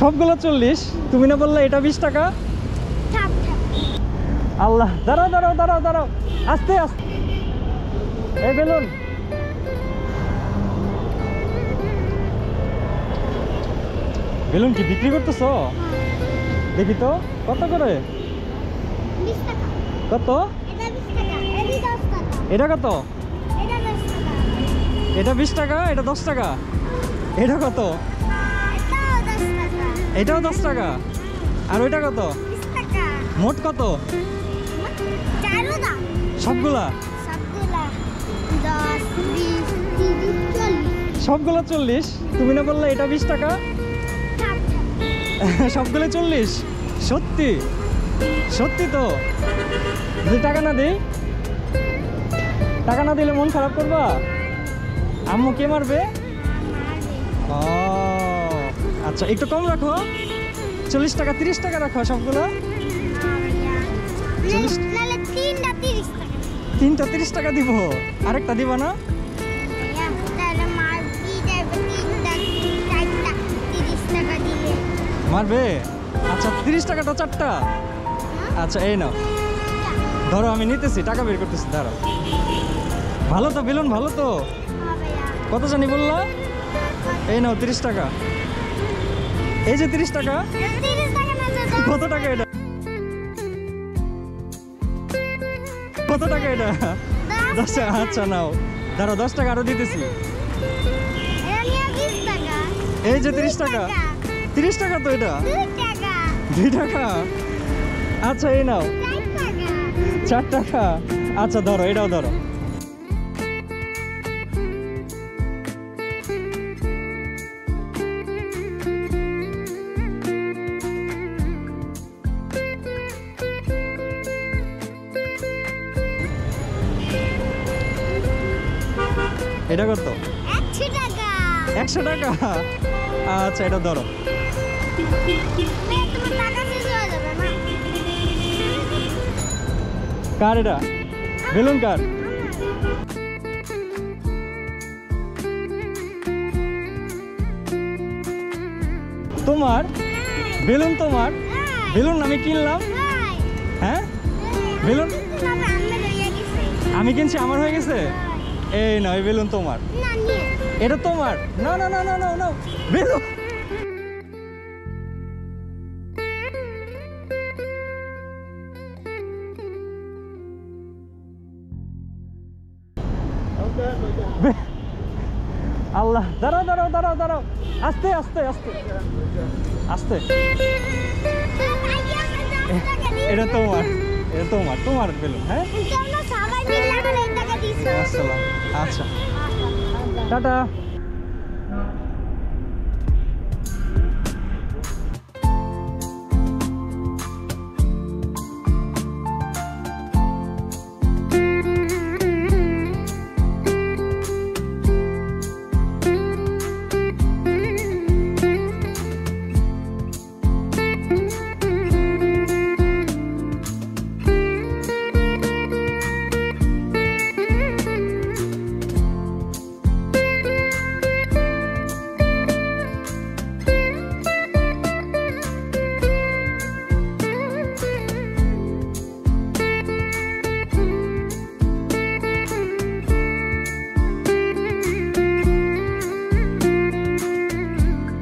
সবগুলো চল্লিশ? তুমি না বললে এটা বিশ টাকা? আল্লাহ দাঁড়াও দাঁড়াও দাঁড়াও দাঁড়াও। আস্তে আস্তে। এই বেলুন। বেলুন কি বিক্রি করতেছ? দেখি তো কত করে? কত? এটা কত? এটা বিশ টাকা এটা দশ টাকা। এটা কত? এটাও দশ টাকা। আর ওইটা কত? মোট কত? সবগুলা? সবগুলা। চল্লিশ। তুমি না বললে এটা বিশ টাকা? সবগুলো চল্লিশ? সত্যি? সত্যি তো? যদি টাকা না দিই টাকা না দিলে মন খারাপ করবা? আম্মু কে মারবে? আচ্ছা একটু কম রাখো চল্লিশ টাকা তিরিশ টাকা রাখো সবগুলো। তিনটা তিরিশ টাকা দিব। আরেকটা দিবা না? দিলে। মারবে? আচ্ছা তিরিশ টাকাটা চারটা। আচ্ছা এই নাও। ধরো আমি নিতেছি টাকা বের করতেছি ধরো ভালো তো বেলুন ভালো তো? হ্যাঁ কত জানি বললা? এই নাও তিরিশ টাকা। এই যে তিরিশ টাকা। কত টাকা এটা? কত টাকা এটা? দশ টাকা আচ্ছা নাও। দাঁড়া, দশ টাকা আরও দিতেছি। এই যে তিরিশ টাকা। তিরিশ টাকা তো এটা? দুই টাকা? আচ্ছা এই নাও। চার টাকা। আচ্ছা ধরো, এটাও ধরো। এটা কত একশো টাকা আচ্ছা এটা ধরো হয়ে কার এটা বেলুন কার তোমার বেলুন তোমার বেলুন আমি কিনলাম হ্যাঁ বেলুন? আমি কিনছি আমার হয়ে গেছে এই নয় বেলুন তোমার। এটা তোমার? না না না না না না বেলুন আল্লাহ দাঁড়াও দাঁড়াও দাঁড়াও দাঁড়াও। আস্তে আস্তে আস্তে। আস্তে। এটা তোমার এটা তোমার তোমার বেলুন হ্যাঁ। আসসালাম আচ্ছা। টাটা।